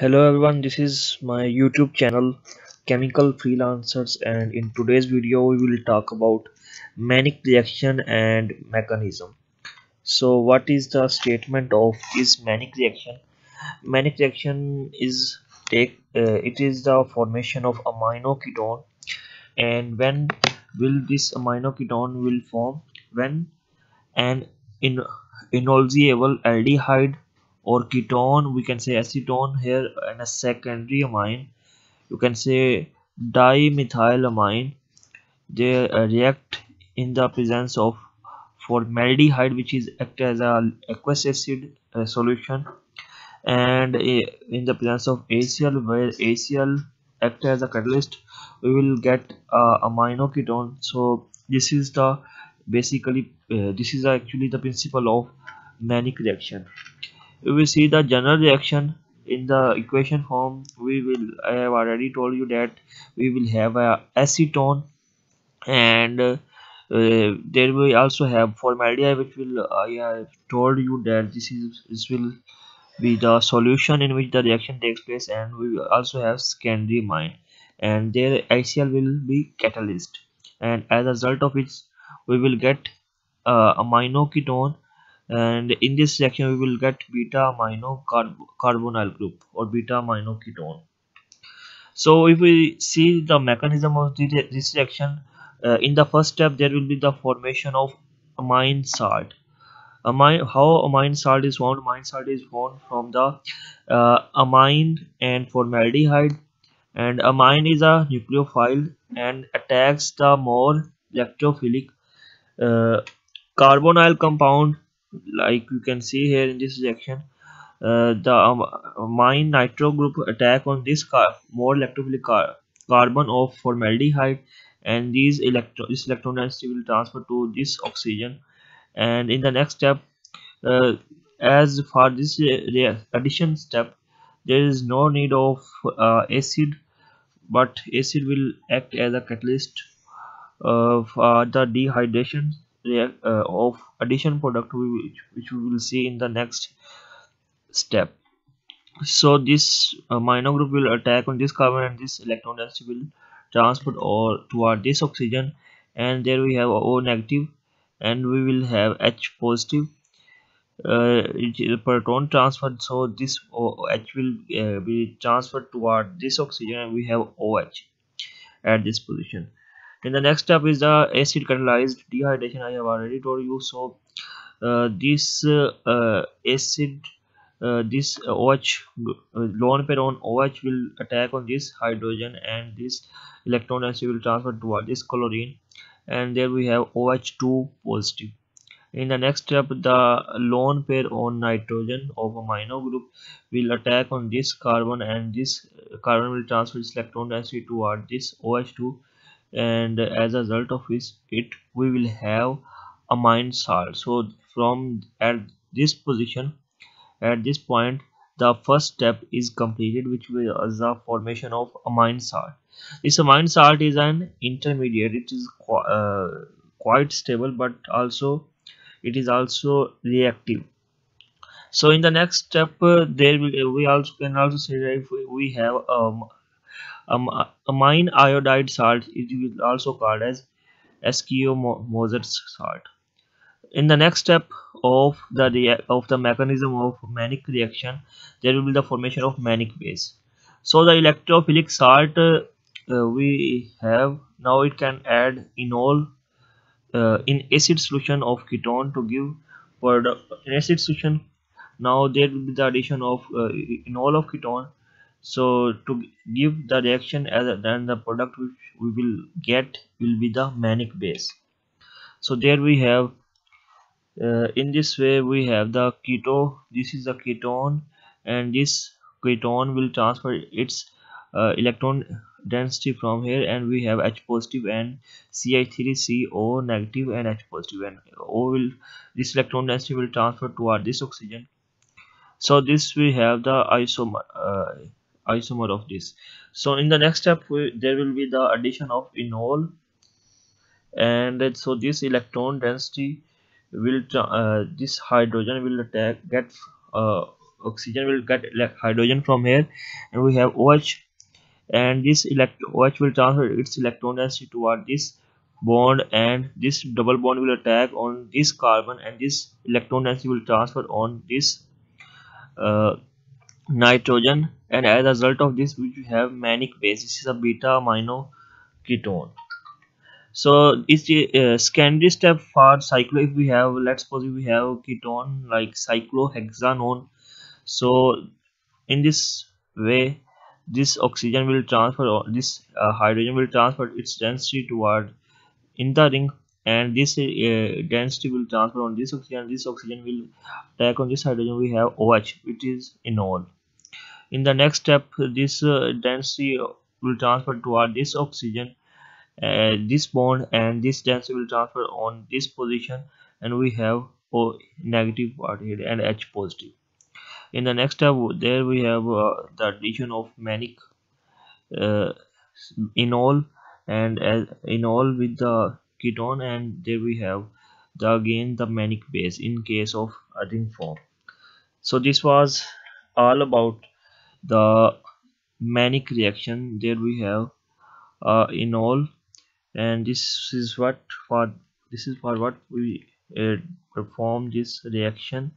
Hello everyone, this is my YouTube channel Chemical Freelancers and in today's video we will talk about Mannich reaction and mechanism. So what is the statement of this Mannich reaction? Mannich reaction is take uh, it is the formation of amino ketone and when will this amino ketone will form when an in inositol aldehyde or ketone we can say acetone here and a secondary amine. You can say dimethylamine. They uh, react in the presence of formaldehyde which is act as a aqueous acid uh, solution. And uh, in the presence of HCl where HCl act as a catalyst we will get uh, amino ketone so this is the basically uh, this is actually the principle of Mannich reaction we will see the general reaction in the equation form. We will i have already told you that we will have a acetone and uh, there we also have formaldehyde which will i have told you that this is this will be the solution in which the reaction takes place and we also have secondary amine and their ICL will be catalyst. And as a result of which we will get uh, amino ketone and in this reaction we will get beta amino carb carbonyl group or beta amino ketone. So if we see the mechanism of this reaction uh, in the first step there will be the formation of amine salt. Amine how amine salt is formed? Amine salt is formed from the uh, amine and formaldehyde. And amine is a nucleophile and attacks the more electrophilic uh, carbonyl compound like you can see here in this reaction uh, the um, amine nitro group attack on this car more electrophilic car carbon of formaldehyde and these electron this electron density will transfer to this oxygen. And in the next step uh, as for this addition step there is no need of uh, acid but acid will act as a catalyst uh, for the dehydration uh, of addition product which, which we will see in the next step. So this uh, amino group will attack on this carbon and this electron density will transport or toward this oxygen. And there we have O negative and we will have H positive. Uh, proton transferred so this H will uh, be transferred toward this oxygen and we have OH at this position and the next step is the acid catalyzed dehydration. I have already told you. So uh, this uh, acid uh, this OH uh, lone pair on OH will attack on this hydrogen and this electron density will transfer toward this chlorine. And there we have OH2 positive. In the next step the lone pair on nitrogen of amino group will attack on this carbon and this carbon will transfer its electron density toward this OH2 and as a result of which it we will have a amine salt. So from at this position at this point the first step is completed which is the formation of amine salt. This amine salt is an intermediate. It is qu uh, quite stable but also it is also reactive. So in the next step uh, there will we also can also say that if we, we have um, um, amine iodide salt is also called as Eschenmoser's salt. In the next step of the of the mechanism of Mannich reaction, there will be the formation of Mannich base. So the electrophilic salt uh, we have now it can add enol uh, in acid solution of ketone to give product in acid solution. Now there will be the addition of uh, enol of ketone so to give the reaction as then the product which we will get will be the Mannich base. So there we have uh, in this way we have the keto this is the ketone and this ketone will transfer its uh, electron density from here and we have H positive and CH3CO negative and H positive and O will this electron density will transfer toward this oxygen. So this we have the isomer uh, isomer of this. So in the next step we, there will be the addition of enol. And so this electron density will uh, this hydrogen will attack get uh, oxygen will get like hydrogen from here. And we have OH and this elect OH will transfer its electron density toward this bond. And this double bond will attack on this carbon. And this electron density will transfer on this uh, nitrogen and as a result of this we have Mannich base this is a beta amino ketone. So it's the uh, secondary step for cyclo if we have let's suppose we have ketone like cyclohexanone. So in this way this oxygen will transfer this uh, hydrogen will transfer its density toward in the ring and this uh, density will transfer on this oxygen this oxygen will attack on this hydrogen we have OH which is enol in the next step this uh, density will transfer toward this oxygen uh, this bond and this density will transfer on this position and we have O negative part here and H positive. In the next step there we have uh, the addition of Mannich uh, enol and as enol with the ketone and there we have the again the Mannich base in case of adding form. So this was all about the Mannich reaction there we have uh, enol and this is what for this is for what we uh, perform this reaction